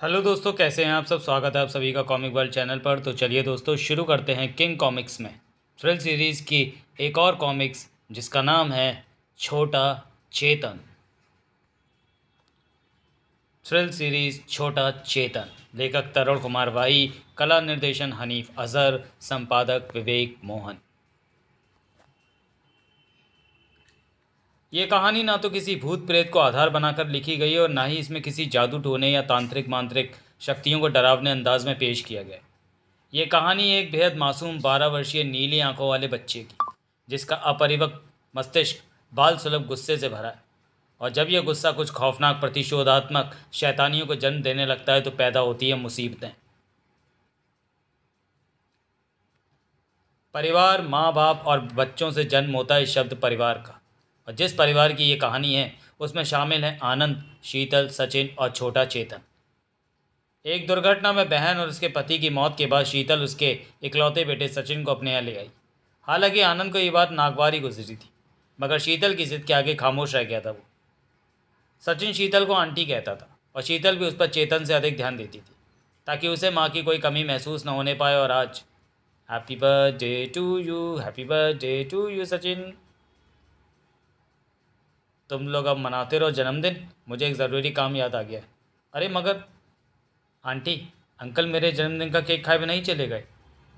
Hello दोस्तों, कैसे हैं आप सब? स्वागत है आप सभी का कॉमिक वर्ल्ड चैनल पर। तो चलिए दोस्तों, शुरू करते हैं किंग कॉमिक्स में। थ्रिल सीरीज़ की एक और कॉमिक्स जिसका नाम है छोटा चेतन। थ्रिल सीरीज़ छोटा चेतन। लेखक तरुण कुमार वाई, कला निर्देशन हनीफ अजहर, संपादक विवेक मोहन। ये कहानी ना तो किसी भूत प्रेत को आधार बनाकर लिखी गई और ना ही इसमें किसी जादू टोने या तांत्रिक मांत्रिक शक्तियों को डरावने अंदाज में पेश किया गया ये कहानी एक बेहद मासूम बारह वर्षीय नीली आँखों वाले बच्चे की, जिसका अपरिवक्त मस्तिष्क बाल सुलभ गुस्से से भरा है। और जब यह गुस्सा कुछ खौफनाक, प्रतिशोधात्मक शैतानियों को जन्म देने लगता है तो पैदा होती है मुसीबतें। परिवार माँ बाप और बच्चों से जन्म होता है इस शब्द परिवार का। और जिस परिवार की ये कहानी है, उसमें शामिल हैं आनंद, शीतल, सचिन और छोटा चेतन। एक दुर्घटना में बहन और उसके पति की मौत के बाद शीतल उसके इकलौते बेटे सचिन को अपने यहाँ ले आई। हालाँकि आनंद को ये बात नागवारी गुजरी थी, मगर शीतल की जिद के आगे खामोश रह गया था वो। सचिन शीतल को आंटी कहता था और शीतल भी उस पर चेतन से अधिक ध्यान देती थी, ताकि उसे माँ की कोई कमी महसूस न होने पाए और आज happy birthday to you happy birthday to you Sachin. तुम लोग अब मनाते रहो जन्मदिन। मुझे एक ज़रूरी काम याद आ गया। अरे मगर, आंटी, अंकल मेरे जन्मदिन का केक खाए बिना ही चले गए।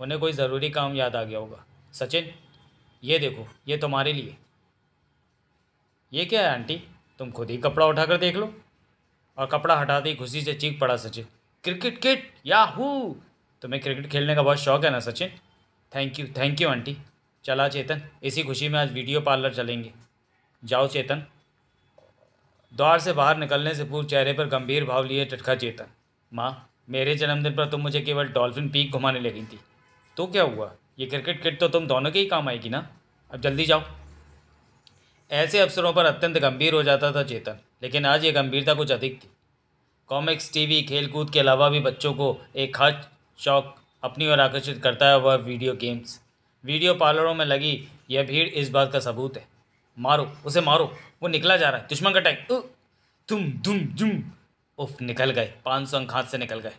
उन्हें कोई ज़रूरी काम याद आ गया होगा। सचिन, ये देखो, ये तुम्हारे लिए। ये क्या है आंटी? तुम खुद ही कपड़ा उठाकर देख लो। और कपड़ा हटाते ही खुशी से चीख पड़ा सचिन। Cricket kit, yahoo! तुम्हें क्रिकेट खेलने का बहुत शौक है ना Sachin? Thank you thank you aunty. चला चेतन, इसी खुशी में आज वीडियो पार्लर चलेंगे। जाओ चेतन द्वार से बाहर निकलने से पूर्व चेहरे पर गंभीर भाव लिए टटका चेतन। माँ, मेरे जन्मदिन पर तुम मुझे केवल डॉल्फिन पीक घुमाने लगी थी। तो क्या हुआ? ये क्रिकेट किट तो तुम दोनों के ही काम आएगी ना? अब जल्दी जाओ। ऐसे अवसरों पर अत्यंत गंभीर हो जाता था चेतन, लेकिन आज ये गंभीरता कुछ अधिक थी। कॉमिक्स टीवी खेलकूद के अलावा भी बच्चों को एक खास शौक अपनी ओर आकर्षित करता है वह वीडियो गेम्स वीडियो पार्लरों में लगी यह भीड़ इस बात का सबूत है। मारो, उसे मारो। वो निकला जा रहा है, दुश्मन का टाइम तुम दुम दुम उफ, निकल गए। पाँच सौ अंक हाथ से निकल गए।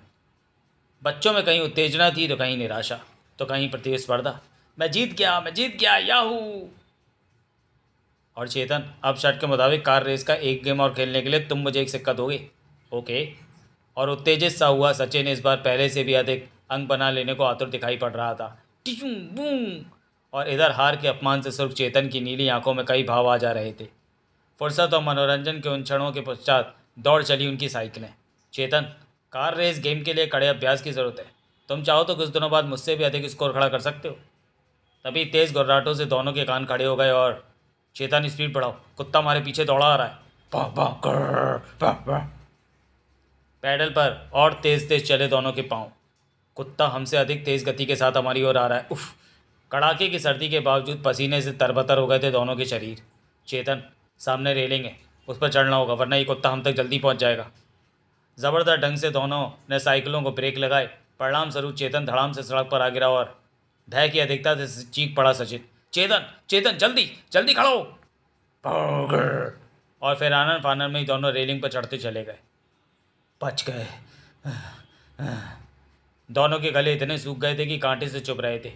बच्चों में कहीं उत्तेजना थी तो कहीं निराशा तो कहीं प्रतिस्पर्धा। मैं जीत गया, मैं जीत गया, याहू। और चेतन, अब शर्ट के मुताबिक कार रेस का एक गेम और खेलने के लिए तुम मुझे एक सिक्का दोगे। ओके। और उत्तेजित सा हुआ, सचिन इस बार पहले से भी अधिक अंक बना लेने को आतुर दिखाई पड़ रहा था। टिचू बूम और इधर हार के अपमान से सुर्ख चेतन की नीली आँखों में कई भाव आ जा रहे थे। फुर्सत और मनोरंजन के उन क्षणों के पश्चात दौड़ चली उनकी साइकिलें। चेतन कार रेस गेम के लिए कड़े अभ्यास की ज़रूरत है। तुम चाहो तो कुछ दिनों बाद मुझसे भी अधिक स्कोर खड़ा कर सकते हो। तभी तेज़ गुर्राटों से दोनों के कान खड़े हो गए और चेतन स्पीड बढ़ाओ। कुत्ता हमारे पीछे दौड़ा आ रहा है। पा, पा, कर, पा, पा। पैडल पर और तेज़ तेज़ चले दोनों के पाँव। कुत्ता हमसे अधिक तेज़ गति के साथ हमारी ओर आ रहा है। उफ कड़ाके की सर्दी के बावजूद पसीने से तरबतर हो गए थे दोनों के शरीर। चेतन, सामने रेलिंग है उस पर चढ़ना होगा, वरना ये कुत्ता हम तक जल्दी पहुँच जाएगा। ज़बरदस्त ढंग से दोनों ने साइकिलों को ब्रेक लगाए। परिणाम स्वरूप चेतन धड़ाम से सड़क पर आ गिरा और भय की अधिकता से चीख पड़ा सचिन। चेतन चेतन, जल्दी जल्दी खड़ो! और फिर आनंद फानन में ही दोनों रेलिंग पर चढ़ते चले गए। बच गए। दोनों के गले इतने सूख गए थे कि कांटे से चुप रहे थे।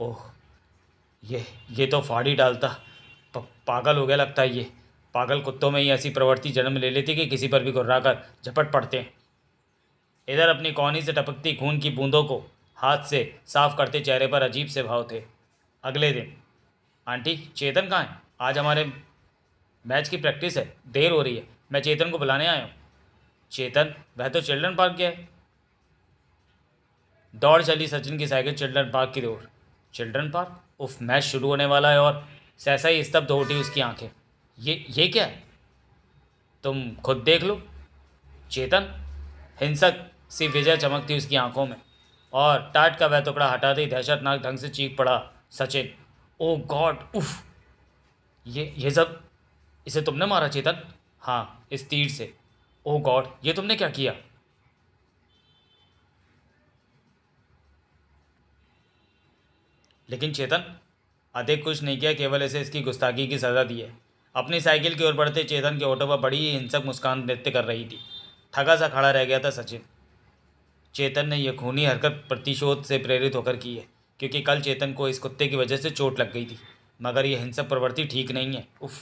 ओह, ये ये तो फाड़ी डालता। पागल हो गया लगता है ये। पागल कुत्तों में ही ऐसी प्रवृत्ति जन्म ले लेती कि किसी पर भी गुर्रा कर झपट पड़ते हैं। इधर अपनी कौनी से टपकती खून की बूंदों को हाथ से साफ़ करते चेहरे पर अजीब से भाव थे। अगले दिन, आंटी, चेतन कहाँ है? आज हमारे मैच की प्रैक्टिस है, देर हो रही है। मैं चेतन को बुलाने आया हूँ। चेतन, वह तो चिल्ड्रन पार्क गया है। दौड़ चली सचिन की साइकिल चिल्ड्रन पार्क की ओर। Children park? उफ, मैच शुरू होने वाला है और सहसा ही स्तब्ध हो उठी उसकी आँखें। ये ये क्या है? तुम खुद देख लो। चेतन? हिंसक सी विजय चमकती उसकी आँखों में। और टाट का वह टुकड़ा हटा दी, दहशतनाक ढंग से चीख पड़ा, सचिन। ओ गॉड उफ। ये ये सब? इसे तुमने मारा चेतन? हाँ इस तीर से। ओ गॉड ये तुमने क्या किया? लेकिन चेतन, अधिक कुछ नहीं किया, केवल इसे इसकी गुस्ताखी की सज़ा दी है। अपनी साइकिल की ओर बढ़ते चेतन के ऑटो पर बड़ी ही हिंसक मुस्कान नृत्य कर रही थी। थका सा खड़ा रह गया था सचिन। चेतन ने यह खूनी हरकत प्रतिशोध से प्रेरित होकर की है, क्योंकि कल चेतन को इस कुत्ते की वजह से चोट लग गई थी। मगर यह हिंसक प्रवृत्ति ठीक नहीं है। उफ।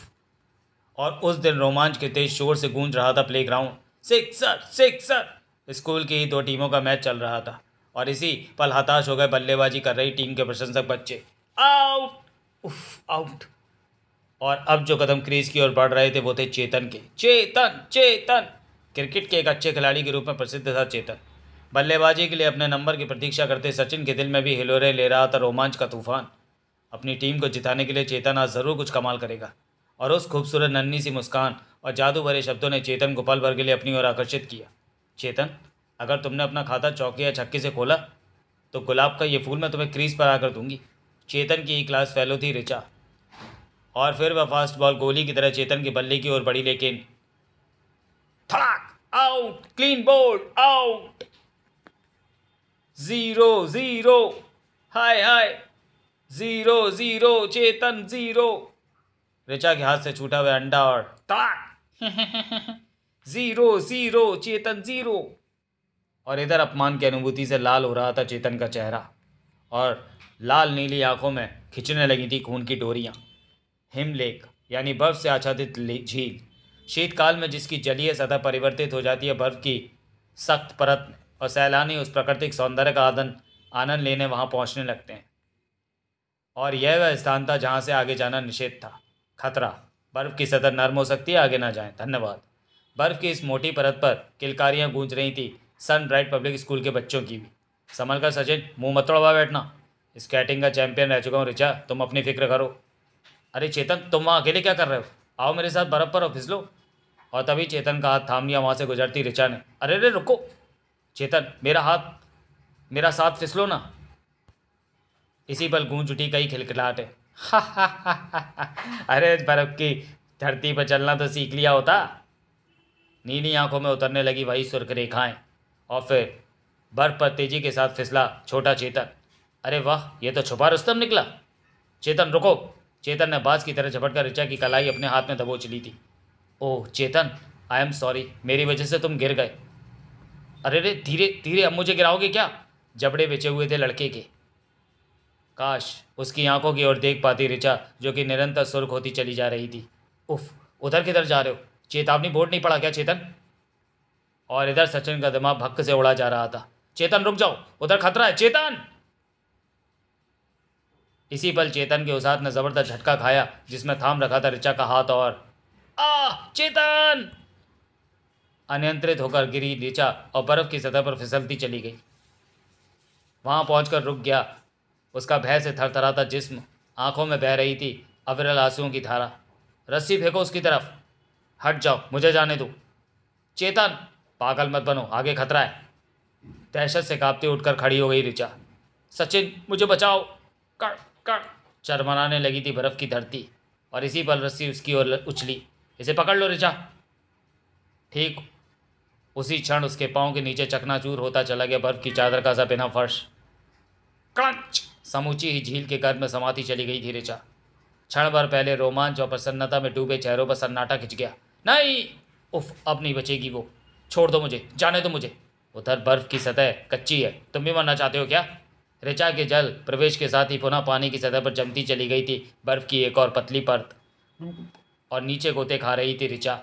और उस दिन रोमांच के तेज शोर से गूंज रहा था playground sixer sixer. School की ही दो टीमों का मैच चल रहा था। और इसी पल हताश हो गए बल्लेबाजी कर रही टीम के प्रशंसक बच्चे। आउट उफ आउट और अब जो कदम क्रीज की ओर बढ़ रहे थे, वो थे चेतन के। चेतन चेतन! क्रिकेट के एक अच्छे खिलाड़ी के रूप में प्रसिद्ध था चेतन। बल्लेबाजी के लिए अपने नंबर की प्रतीक्षा करते सचिन के दिल में भी हिलोरे ले रहा था रोमांच का तूफ़ान। अपनी टीम को जिताने के लिए चेतन आज ज़रूर कुछ कमाल करेगा। और उस खूबसूरत नन्ही सी मुस्कान और जादू भरे शब्दों ने चेतन को पल भर के लिए अपनी ओर आकर्षित किया। चेतन अगर तुमने अपना खाता चौके या छक्के से खोला तो गुलाब का ये फूल मैं तुम्हें क्रीज पर आकर दूँगी। चेतन की क्लास फेलो थी रिचा। और फिर वह फास्ट बॉल गोली की तरह चेतन की बल्ले की ओर बढ़ी, लेकिन थड़ाक out clean bowled out zero zero हाय हाय zero zero Chetan zero Richa के हाथ से छूटा हुआ अंडा और तड़ाक ज़ीरो ज़ीरो चेतन ज़ीरो और इधर अपमान की अनुभूति से लाल हो रहा था चेतन का चेहरा। और लाल नीली आँखों में खिंचने लगी थी खून की डोरियाँ। हिमलेख, यानी बर्फ़ से आच्छादित झील। शीतकाल में जिसकी जलीय सतह परिवर्तित हो जाती है, बर्फ़ की सख्त परत और सैलानी उस प्राकृतिक सौंदर्य का आदन, आनंद लेने वहाँ पहुँचने लगते हैं। और यह वह स्थान था जहाँ से आगे जाना निषेध था। खतरा, बर्फ़ की सतह नर्म हो सकती है, आगे ना जाएँ। धन्यवाद। बर्फ़ की इस मोटी परत पर किलकारियाँ गूंज रही थी सन ब्राइट पब्लिक स्कूल के बच्चों की भी। संभल कर सचिन, मुँह मत तोड़वा बैठना। स्केटिंग का चैंपियन रह चुका हूँ, रिचा, तुम अपनी फ़िक्र करो। अरे चेतन, तुम वहाँ अकेले क्या कर रहे हो? आओ मेरे साथ बर्फ़ पर फिसलो। और तभी चेतन का हाथ थाम लिया वहाँ से गुजरती रिचा ने। अरे अरे, रुको। चेतन, मेरा हाथ, मेरा साथ फिसलो ना। इसी पल गूंज उठी कई खिलखिलाहट। अरे, बर्फ़ की धरती पर चलना तो सीख लिया होता। नीली आँखों में उतरने लगी वही सुर्ख रेखाएँ। और फिर बर्फ़ पर तेज़ी के साथ फिसला छोटा चेतन। अरे वाह, ये तो छुपा रुस्तम निकला। चेतन, रुको। चेतन ने बाज की तरह झपट कर ऋचा की कलाई अपने हाथ में दबोच ली थी। ओह, चेतन आई एम सॉरी मेरी वजह से तुम गिर गए। अरे रे, धीरे धीरे, अब मुझे गिराओगे क्या? जबड़े बेचे हुए थे लड़के के। काश उसकी आँखों की ओर देख पाती ऋचा, जो कि निरंतर सुर्ख होती चली जा रही थी। उफ, उधर किधर जा रहे हो? चेतावनी बोर्ड नहीं पड़ा क्या, चेतन? और इधर सचिन का दिमाग भक्क से उड़ा जा रहा था। चेतन, रुक जाओ। उधर खतरा है। चेतन! इसी पल चेतन के उस हाथ ने ज़बरदस्त झटका खाया, जिसमें थाम रखा था ऋचा का हाथ और आ, चेतन! अनियंत्रित होकर गिरी ऋचा और बर्फ़ की सतह पर फिसलती चली गई। वहाँ पहुंचकर रुक गया। उसका भय से थरथराता जिस्म आँखों में बह रही थी अविरल आंसुओं की धारा। रस्सी फेंको उसकी तरफ़। हट जाओ, मुझे जाने दो। चेतन! पागल मत बनो, आगे खतरा है। दहशत से कांपती उठकर खड़ी हो गई ऋचा। सचिन, मुझे बचाओ। कर कर चरमराने लगी थी बर्फ़ की धरती, और इसी पल रस्सी उसकी ओर उछली। इसे पकड़ लो, ऋचा। ठीक, उसी क्षण उसके पाँव के नीचे चकनाचूर होता चला गया बर्फ़ की चादर का सा बिना फर्श। क्रंच समूची ही झील के गर्भ में समाती चली गई थी ऋचा। क्षण भर पहले रोमांच और प्रसन्नता में डूबे चेहरों पर सन्नाटा खिंच गया। नहीं! उफ, अब नहीं बचेगी वो। छोड़ दो मुझे, जाने दो मुझे। उधर बर्फ़ की सतह कच्ची है, तुम भी मरना चाहते हो क्या? रिचा के जल प्रवेश के साथ ही पुनः पानी की सतह पर जमती चली गई थी, बर्फ़ की एक और पतली परत। और नीचे गोते खा रही थी रिचा।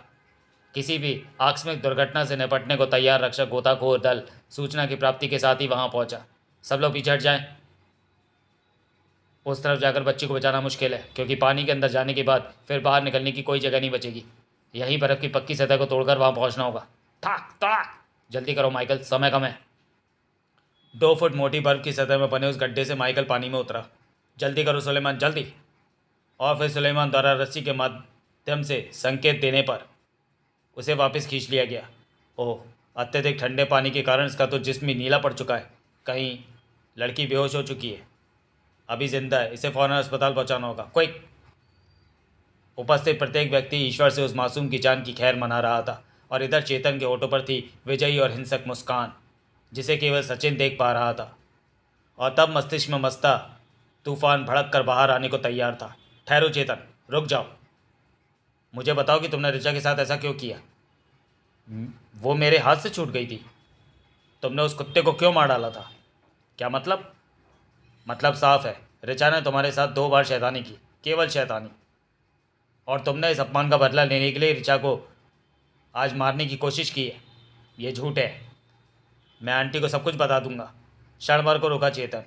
किसी भी आकस्मिक दुर्घटना से निपटने को तैयार रक्षक गोताखोर दल सूचना की प्राप्ति के साथ ही वहाँ पहुँचा। सब लोग पीछे हट जाएँ। उस तरफ़ जाकर बच्ची को बचाना मुश्किल है, क्योंकि पानी के अंदर जाने के बाद फिर बाहर निकलने की कोई जगह नहीं बचेगी। यहीं बर्फ़ की पक्की सतह को तोड़कर वहाँ पहुँचना होगा। थाक ताक जल्दी करो, माइकल, समय कम है। दो फुट मोटी बर्फ़ की सतह में बने उस गड्ढे से माइकल पानी में उतरा। जल्दी करो, सुलेमान, जल्दी। और फिर सुलेमान द्वारा रस्सी के माध्यम से संकेत देने पर उसे वापस खींच लिया गया। ओह, अत्यधिक ठंडे पानी के कारण इसका तो जिसम नीला पड़ चुका है। कहीं लड़की बेहोश हो चुकी है। अभी ज़िंदा है, इसे फ़ौरन अस्पताल पहुंचाना होगा। कोई उपस्थित प्रत्येक व्यक्ति ईश्वर से उस मासूम की जान की खैर मना रहा था। और इधर चेतन के ऑटो पर थी विजयी और हिंसक मुस्कान, जिसे केवल सचिन देख पा रहा था। और तब मस्तिष्क में मस्ता तूफ़ान भड़क कर बाहर आने को तैयार था। ठहरो चेतन, रुक जाओ। मुझे बताओ कि तुमने ऋचा के साथ ऐसा क्यों किया? वो मेरे हाथ से छूट गई थी। तुमने उस कुत्ते को क्यों मार डाला था? क्या मतलब? मतलब साफ़ है, ऋचा ने तुम्हारे साथ दो बार शैतानी की, केवल शैतानी। और तुमने इस अपमान का बदला लेने के लिए ऋचा को आज मारने की कोशिश की है। ये झूठ है। मैं आंटी को सब कुछ बता दूँगा। क्षण भर को रुका चेतन।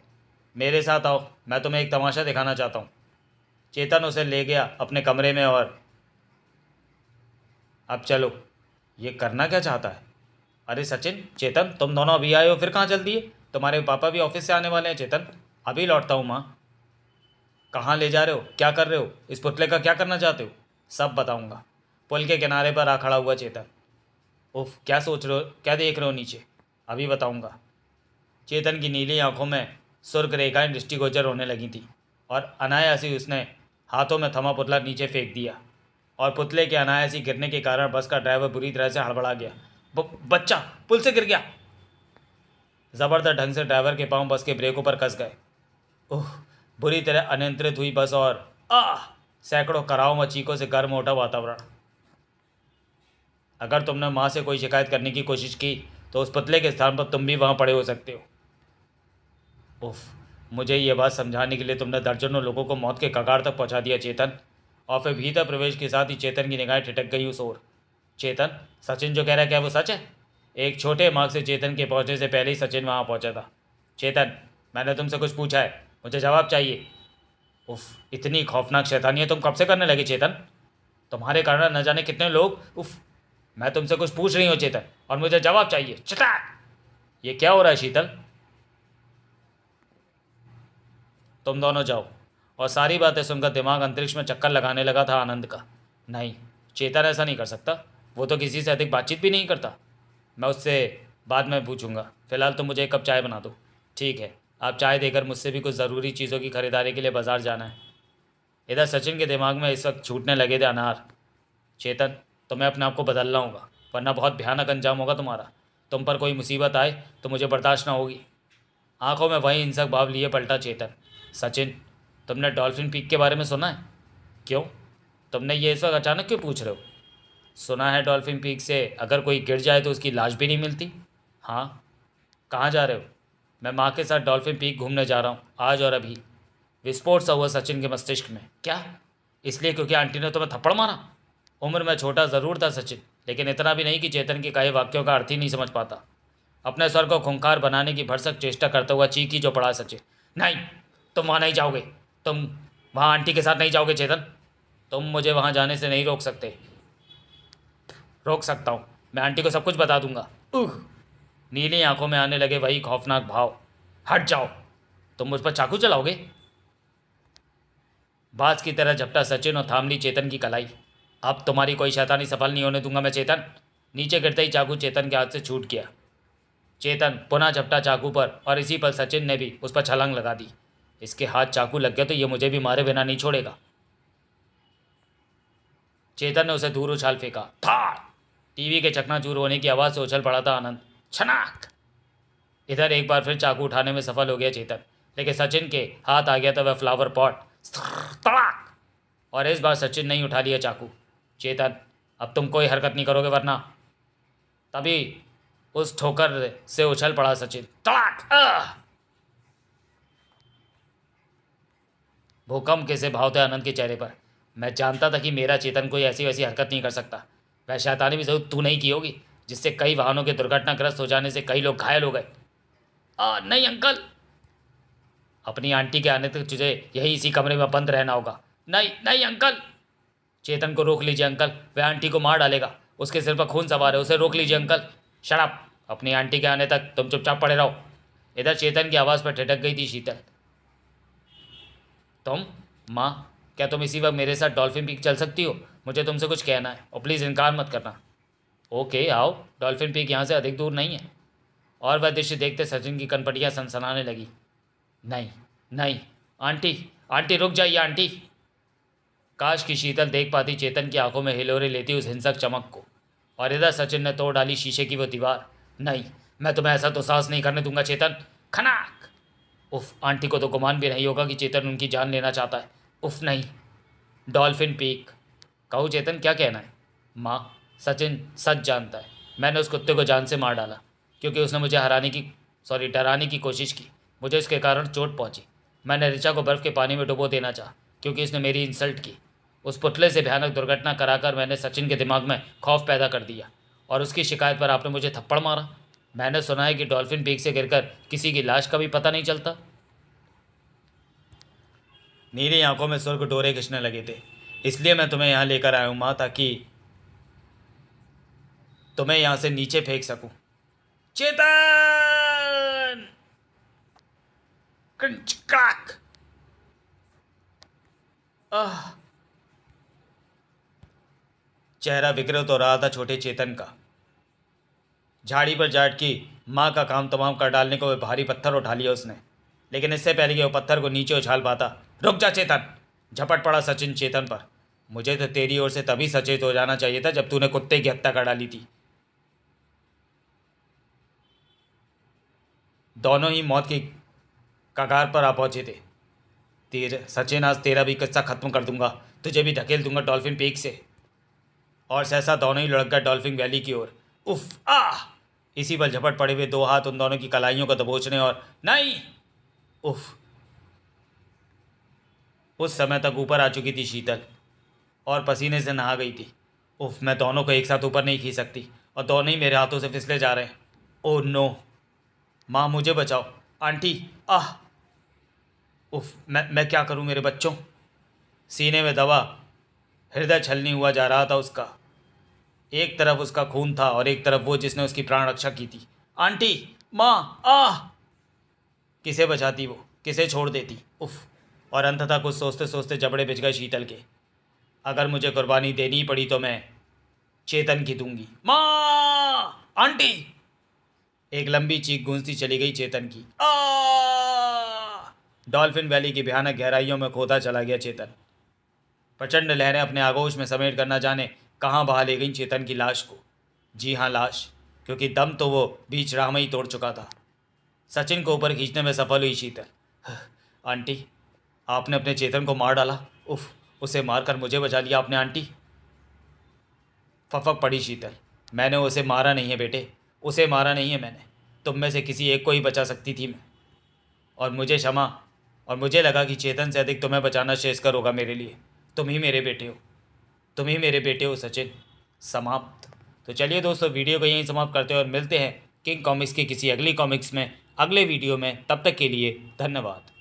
मेरे साथ आओ, मैं तुम्हें एक तमाशा दिखाना चाहता हूँ। चेतन उसे ले गया अपने कमरे में और अब चलो, ये करना क्या चाहता है? अरे सचिन, चेतन, तुम दोनों अभी आए हो, फिर कहाँ चल दिए तुम्हारे पापा भी ऑफ़िस से आने वाले हैं, चेतन। अभी लौटता हूँ, माँ। कहाँ ले जा रहे हो? क्या कर रहे हो? इस पुतले का क्या करना चाहते हो? सब बताऊँगा। पुल के किनारे पर आ खड़ा हुआ चेतन। उफ, क्या सोच रहे हो, क्या देख रहे हो नीचे? अभी बताऊँगा। चेतन की नीली आँखों में सुर्ख रेखाएँ दृष्टिगोचर होने लगी थी और अनायासी उसने हाथों में थमा पुतला नीचे फेंक दिया और पुतले के अनायासी गिरने के कारण बस का ड्राइवर बुरी तरह से हड़बड़ा गया। बच्चा, पुल से गिर गया। ज़बरदस्त ढंग से ड्राइवर के पाँव बस के ब्रेकों पर कस गए। ओह बुरी तरह अनियंत्रित हुई बस और आ, सैकड़ों कराओं व चीखों से गर्म उठा वातावरण। अगर तुमने माँ से कोई शिकायत करने की कोशिश की तो उस पुतले के स्थान पर तुम भी वहाँ पड़े हो सकते हो। उफ, मुझे ये बात समझाने के लिए तुमने दर्जनों लोगों को मौत के कगार तक पहुँचा दिया, चेतन। और फिर भीतर प्रवेश के साथ ही चेतन की निगाहें ठिटक गई उस ओर। चेतन, सचिन जो कह रहा है, क्या वो सच है? एक छोटे मार्ग से चेतन के पहुँचने से पहले ही सचिन वहाँ पहुँचा था। चेतन, मैंने तुमसे कुछ पूछा है, मुझे जवाब चाहिए। उफ, इतनी खौफनाक शैतानी है तुम कब से करने लगे, चेतन? तुम्हारे कारण न जाने कितने लोग, उफ मैं तुमसे कुछ पूछ रही हूँ, चेतन, और मुझे जवाब चाहिए। चटाक! ये क्या हो रहा है, शीतल? तुम दोनों जाओ, और सारी बातें सुनकर दिमाग अंतरिक्ष में चक्कर लगाने लगा था आनंद का। नहीं, चेतन ऐसा नहीं कर सकता। वो तो किसी से अधिक बातचीत भी नहीं करता। मैं उससे बाद में पूछूँगा। फ़िलहाल तो मुझे एक कप चाय बना दो। ठीक है, आप चाय देकर मुझसे भी कुछ ज़रूरी चीज़ों की ख़रीदारी के लिए बाज़ार जाना है। इधर सचिन के दिमाग में इस वक्त छूटने लगे थे अनार। चेतन तो मैं अपने आप को बदल होगा वरना बहुत भयानक अंजाम होगा तुम्हारा। तुम पर कोई मुसीबत आए तो मुझे बर्दाश्त ना होगी। आँखों में वही हिंसक भाव लिए पलटा चेतन। सचिन, तुमने डॉल्फिन पीक के बारे में सुना है? क्यों? तुमने ये इस वक्त अचानक क्यों पूछ रहे हो? सुना है डॉल्फिन पीक से अगर कोई गिर जाए तो उसकी लाश भी नहीं मिलती? हाँ। कहाँ जा रहे हो? मैं माँ के साथ डॉल्फिन पीक घूमने जा रहा हूँ, आज और अभी। विस्फोट सा हुआ सचिन के मस्तिष्क में। क्या? इसलिए क्योंकि आंटी ने तुम्हें थप्पड़ मारा? उम्र में छोटा ज़रूर था सचिन लेकिन इतना भी नहीं कि चेतन के कई वाक्यों का अर्थ ही नहीं समझ पाता। अपने स्वर को खुंखार बनाने की भरसक चेष्टा करता हुआ चीखी जो पड़ा सचिन नहीं तुम वहाँ नहीं जाओगे। तुम वहाँ आंटी के साथ नहीं जाओगे चेतन। तुम मुझे वहाँ जाने से नहीं रोक सकते। रोक सकता हूँ। मैं आंटी को सब कुछ बता दूँगा। उह। नीली आँखों में आने लगे वही खौफनाक भाव। हट जाओ। तुम मुझ पर चाकू चलाओगे बाज की तरह झपटा सचिन और थामली चेतन की कलाई। अब तुम्हारी कोई शैतानी सफल नहीं होने दूँगा मैं चेतन। नीचे गिरते ही चाकू चेतन के हाथ से छूट गया। चेतन पुनः झपटा चाकू पर और इसी पर सचिन ने भी उस पर छलांग लगा दी। इसके हाथ चाकू लग गया तो ये मुझे भी मारे बिना नहीं छोड़ेगा। चेतन ने उसे दूर उछाल फेंका। था टीवी के चकनाचूर होने की आवाज़ से उछल पड़ा था आनंद। छनाक! इधर एक बार फिर चाकू उठाने में सफल हो गया चेतन। लेकिन सचिन के हाथ आ गया था वह फ्लावर पॉट तड़ाक! और इस बार सचिन नहीं उठा लिया चाकू। चेतन अब तुम कोई हरकत नहीं करोगे वरना। तभी उस ठोकर से उछल पड़ा सचिन। तड़ाक! भूकंप कैसे भाव थे आनंद के चेहरे पर। मैं जानता था कि मेरा चेतन कोई ऐसी वैसी हरकत नहीं कर सकता। वह शैतानी भी ज़रूर तू नहीं की होगी, जिससे कई वाहनों के दुर्घटनाग्रस्त हो जाने से कई लोग घायल हो गए। आ, नहीं अंकल! अपनी आंटी के आने तक तुझे यही इसी कमरे में बंद रहना होगा। नहीं नहीं अंकल! चेतन को रोक लीजिए, अंकल। वह आंटी को मार डालेगा। उसके सिर पर खून सवार है, उसे रोक लीजिए, अंकल। शराब अपनी आंटी के आने तक तुम चुपचाप पड़े रहो। इधर चेतन की आवाज़ पर ठिटक गई थी शीतल। तुम, माँ, क्या तुम इसी वक्त मेरे साथ डॉल्फिन पीक चल सकती हो? मुझे तुमसे कुछ कहना है। और प्लीज़ इनकार मत करना। ओके आओ। डॉल्फिन पीक यहाँ से अधिक दूर नहीं है। और वह दृश्य देखते सचिन की कनपटियाँ सनसनाने लगी। नहीं नहीं। आंटी आंटी, रुक जाइए, आंटी। काश की शीतल देख पाती चेतन की आँखों में हिलोरे लेती उस हिंसक चमक को। और इधर सचिन ने तोड़ डाली शीशे की वो दीवार। नहीं, मैं तुम्हें ऐसा तो साहस नहीं करने दूँगा चेतन। खनाक! उफ, आंटी को तो गुमान भी नहीं होगा कि चेतन उनकी जान लेना चाहता है। उफ, नहीं। Dolphin peak. कहूँ चेतन, क्या कहना है? माँ, सचिन सच जानता है। मैंने उस कुत्ते को जान से मार डाला, क्योंकि उसने मुझे हराने की, सॉरी, डराने की कोशिश की। मुझे इसके कारण चोट पहुँची। मैंने ऋचा को बर्फ़ के पानी में डुबो देना चाहा, क्योंकि उसने मेरी इंसल्ट की। उस पुतले से भयानक दुर्घटना कराकर मैंने सचिन के दिमाग में खौफ पैदा कर दिया और उसकी शिकायत पर आपने मुझे थप्पड़ मारा। मैंने सुना है कि डॉल्फिन पीक से गिरकर किसी की लाश का भी पता नहीं चलता। नीली आँखों में स्वर्ग डोरे खिंचने लगे थे। इसलिए मैं तुम्हें यहाँ लेकर आया हूँ, माँ, ताकि तुम्हें यहाँ से नीचे फेंक सकूँ। चेतन! क्रैक! चेहरा विकृत हो रहा था छोटे चेतन का। झाड़ी पर जाट की माँ का काम तमाम कर डालने को भारी पत्थर उठा लिया उसने। लेकिन इससे पहले कि वो पत्थर को नीचे उछाल पाता, रुक जा चेतन। झपट पड़ा सचिन चेतन पर। मुझे तो तेरी ओर से तभी सचेत हो जाना चाहिए था जब तूने कुत्ते की हत्या कर डाली थी। दोनों ही मौत की कगार पर आ पहुँचे थे। तेरे सचिन, आज तेरा भी किस्सा खत्म कर दूँगा। तुझे भी ढकेल दूँगा डॉल्फिन पीक से। और सहसा दोनों ही लड़क गए डॉल्फिन वैली की ओर। उफ, आ! इसी पर झपट पड़े हुए दो हाथ उन दोनों की कलाइयों को दबोचने और, नहीं! उफ। उस समय तक ऊपर आ चुकी थी शीतल और पसीने से नहा गई थी। उफ, मैं दोनों को एक साथ ऊपर नहीं खींच सकती और दोनों ही मेरे हाथों से फिसले जा रहे हैं। Oh, no. माँ, मुझे बचाओ। आंटी, आह! उफ, मैं मैं क्या करूँ मेरे बच्चों? सीने में दवा, हृदय छलनी हुआ जा रहा था उसका। एक तरफ़ उसका खून था और एक तरफ़ वो जिसने उसकी प्राण रक्षा की थी। आंटी, माँ, आह! किसे बचाती वो? किसे छोड़ देती? उफ! और अंततः कुछ सोचते सोचते जबड़े बिछ गए शीतल के। अगर मुझे कुर्बानी देनी पड़ी तो मैं चेतन की दूँगी। माँ! आंटी! एक लंबी चीख गूंजती चली गई चेतन की। डॉल्फिन वैली की भयानक गहराइयों में खोदा चला गया चेतन। प्रचंड लहरें अपने आगोश में समेट करना जाने कहाँ बहा ले गई चेतन की लाश को? जी हाँ लाश, क्योंकि दम तो वो बीच राह में ही तोड़ चुका था। सचिन को ऊपर खींचने में सफल हुई शीतल। आंटी, आपने अपने चेतन को मार डाला? उफ, उसे मारकर मुझे बचा लिया आपने, आंटी? फफक पड़ी शीतल। मैंने उसे मारा नहीं है बेटे, उसे मारा नहीं है मैंने। तुम में से किसी एक को ही बचा सकती थी मैं। और मुझे क्षमा, और मुझे लगा कि चेतन से अधिक तुम्हें बचाना शेषकर होगा मेरे लिए। तुम ही मेरे बेटे हो। तुम ही मेरे बेटे हो, सचिन। समाप्त। तो चलिए दोस्तों, वीडियो को यहीं समाप्त करते हैं और मिलते हैं किंग कॉमिक्स की किसी अगली कॉमिक्स में, अगले वीडियो में। तब तक के लिए धन्यवाद।